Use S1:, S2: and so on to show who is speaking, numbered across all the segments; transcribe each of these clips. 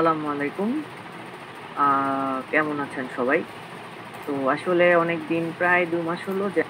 S1: আসসালামু আলাইকুম। কেমন আছেন সবাই? তো আসলে অনেক দিন প্রায় দু মাস হলো যে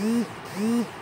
S2: Mm-hmm.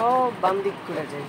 S2: সব বাম দিক করে যায়